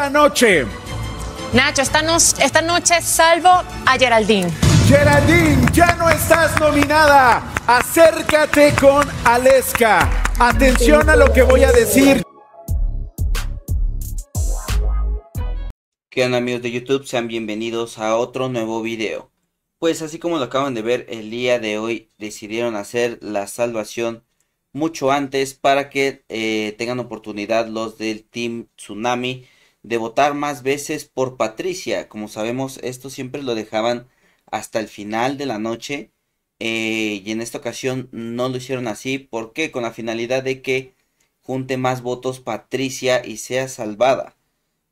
esta noche. Nacho, esta, no- esta noche salvo a Geraldine. Geraldine, ya no estás nominada. Acércate con Aleska. Atención a lo que voy a decir. ¿Qué onda amigos de YouTube? Sean bienvenidos a otro nuevo video. Pues así como lo acaban de ver, el día de hoy decidieron hacer la salvación mucho antes para que eh, tengan oportunidad los del Team Tsunami de votar más veces por Patricia. Como sabemos, esto siempre lo dejaban hasta el final de la noche. eh, y en esta ocasión no lo hicieron así. porque Con la finalidad de que junte más votos Patricia y sea salvada.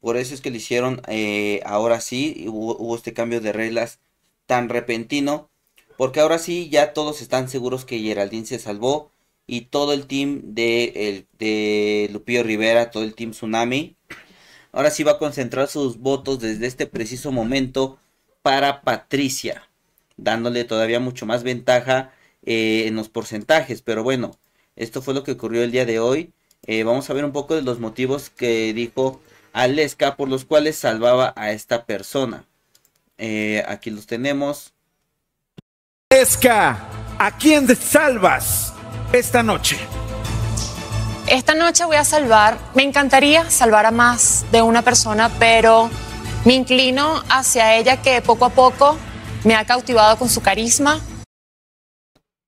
Por eso es que lo hicieron eh, ahora sí. hubo este cambio de reglas tan repentino. Porque ahora sí ya todos están seguros que Geraldine se salvó. Y todo el team de, el- de Lupillo Rivera, todo el team Tsunami. Ahora sí va a concentrar sus votos desde este preciso momento para Patricia. Dándole todavía mucho más ventaja eh, en los porcentajes. Pero bueno, esto fue lo que ocurrió el día de hoy. Eh, vamos a ver un poco de los motivos que dijo Aleska por los cuales salvaba a esta persona. Eh, aquí los tenemos. Aleska, ¿a quién salvas esta noche? Esta noche voy a salvar, me encantaría salvar a más de una persona, pero me inclino hacia ella que poco a poco me ha cautivado con su carisma.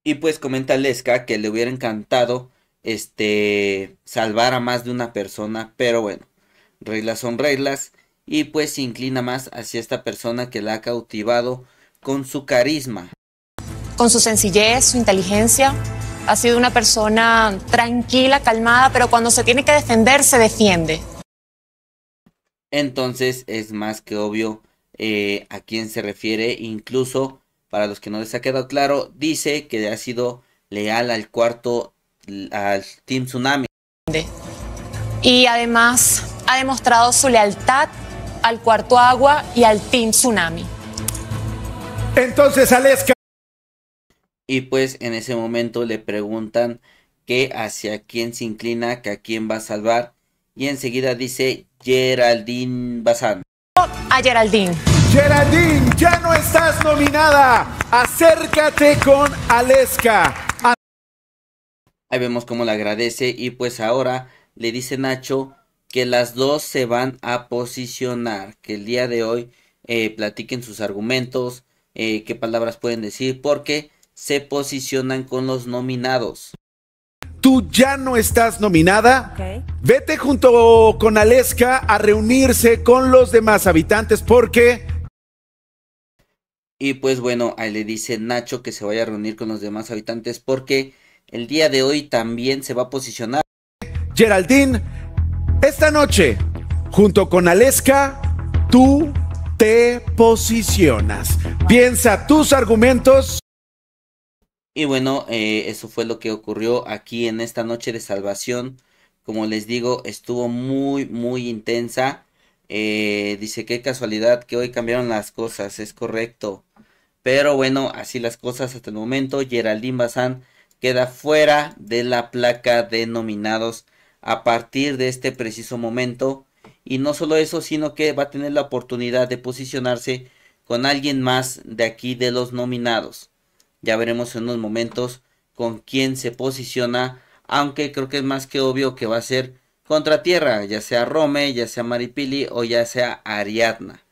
Y pues comenta Aleska que le hubiera encantado este salvar a más de una persona, pero bueno, reglas son reglas y pues se inclina más hacia esta persona que la ha cautivado con su carisma. con su sencillez, su inteligencia. Ha sido una persona tranquila, calmada, pero cuando se tiene que defender, se defiende. Entonces es más que obvio eh, a quién se refiere. Incluso para los que no les ha quedado claro, dice que ha sido leal al cuarto, al Team Tsunami. Y además ha demostrado su lealtad al cuarto agua y al Team Tsunami. Entonces, Aleska, Y pues en ese momento le preguntan que hacia quién se inclina, que a quién va a salvar. Y enseguida dice Geraldine Bazán. A Geraldine. Geraldine, ya no estás nominada. Acércate con Aleska. Ahí vemos cómo le agradece y pues ahora le dice Nacho que las dos se van a posicionar, que el día de hoy eh, platiquen sus argumentos, eh, qué palabras pueden decir, porque se posicionan con los nominados. Tú ya no estás nominada. Vete junto con Aleska a reunirse con los demás habitantes porque Y pues bueno, ahí le dice Nacho que se vaya a reunir con los demás habitantes porque el día de hoy también se va a posicionar. Geraldine, esta noche, junto con Aleska, tú te posicionas. Piensa tus argumentos. Y bueno, eh, eso fue lo que ocurrió aquí en esta noche de salvación. Como les digo, estuvo muy, muy intensa. Eh, dice qué casualidad que hoy cambiaron las cosas, es correcto. Pero bueno, así las cosas hasta el momento. Geraldine Bazán queda fuera de la placa de nominados a partir de este preciso momento. Y no solo eso, sino que va a tener la oportunidad de posicionarse con alguien más de aquí de los nominados. Ya veremos en unos momentos con quién se posiciona, aunque creo que es más que obvio que va a ser contra tierra, ya sea Rome, ya sea Maripili o ya sea Ariadna.